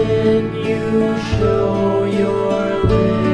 when you show your lips.